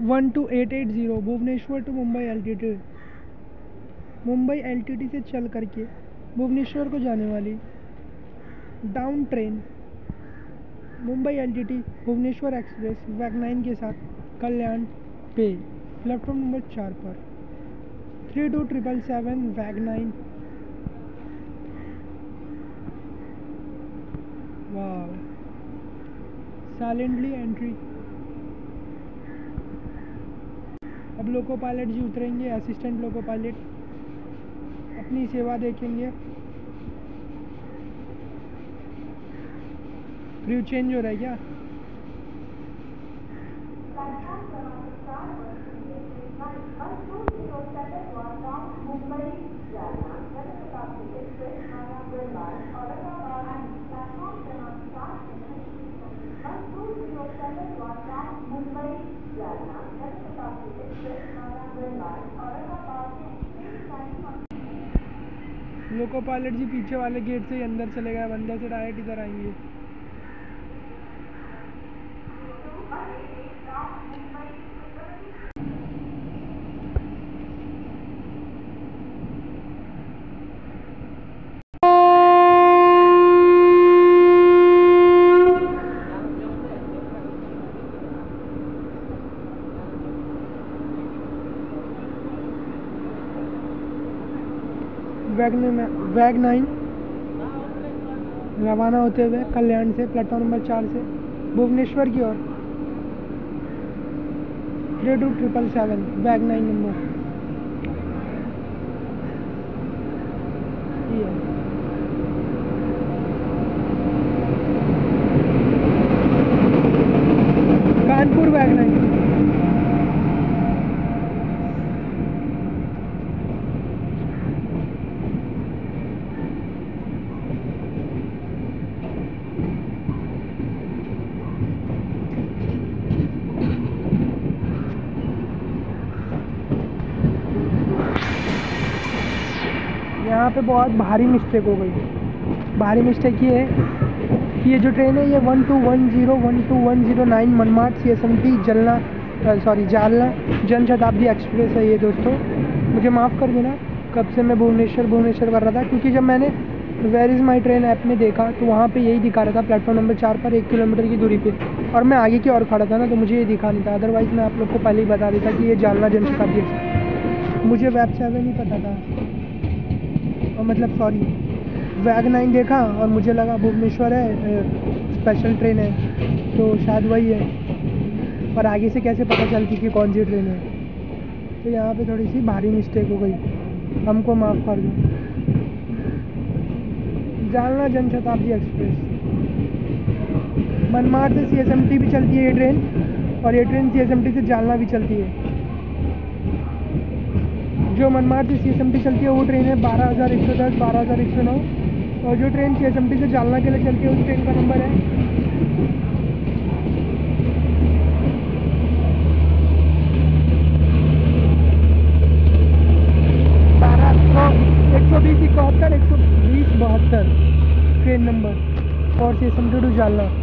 One two eight eight zero, Bhubaneswar to Mumbai LTT. Mumbai LTT से चल करके भुवनेश्वर को जाने वाली down train Mumbai LTT, Bhubaneswar express वैग नाइन के साथ कल्याण पे। प्लेटफॉर्म नंबर चार पर। थ्री टू ट्रिपल सेवन वैग नाइन। वाह साइलेंटली एंट्री अब लोको पायलट जी उतरेंगे असिस्टेंट लोको पायलट अपनी सेवा देखेंगे। क्रू चेंज हो रहा है क्या? लोको पायलट जी पीछे वाले गेट से ही अंदर चले गए अंदर से डायरेक्ट इधर आएँगे। वैग वैग नाइन। रवाना होते हुए कल्याण से प्लेटफॉर्म नंबर चार से, भुवनेश्वर की ओर। थ्री टू ट्रिपल सेवन वैग नाइन नंबर। कानपुर वैग नाइन यहाँ पे बहुत भारी मिस्टेक हो गई। भारी मिस्टेक ये है कि ये जो ट्रेन है, ये one two one zero one two one zero nine Manmad C S M T Jalna sorry Jalna Jan Shatabdi express है ये दोस्तों। मुझे माफ़ कर देना, कब से मैं भुवनेश्वर भुवनेश्वर कर रहा था, क्योंकि जब मैंने where is my train app में देखा तो वहाँ पे यही दिखा रहा था प्लेटफॉर्म नंबर चार पर एक किलोमीटर की दूरी पे। और मैं आगे की ओर खड़ा था ना तो मुझे ये दिखा नहीं था। अदरवाइज़ मैं आप लोग को पहले ही बता देता कि ये जालना जन शताब्दी मुझे वेब सेवन ही पता था। और मतलब सॉरी वैग नाइन देखा और मुझे लगा भुवनेश्वर है स्पेशल ट्रेन है तो शायद वही है। पर आगे से कैसे पता चलती कि कौन सी ट्रेन है? तो यहाँ पे थोड़ी सी भारी मिस्टेक हो गई। हमको माफ़ कर दो। जालना जन शताब्दी एक्सप्रेस। मनमाड़ से सीएसएमटी भी चलती है ये ट्रेन और ये ट्रेन सीएसएमटी से जालना भी चलती है। जो मनमाड़ से सी चलती है, वो ट्रेन है बारह हज़ार एक सौ दस, बारह हज़ार एक सौ नौ। और जो ट्रेन सी एस से जालना के लिए चलती है, उस ट्रेन का नंबर है। बहत्तर ट्रेन नंबर और C S M T to Jalna.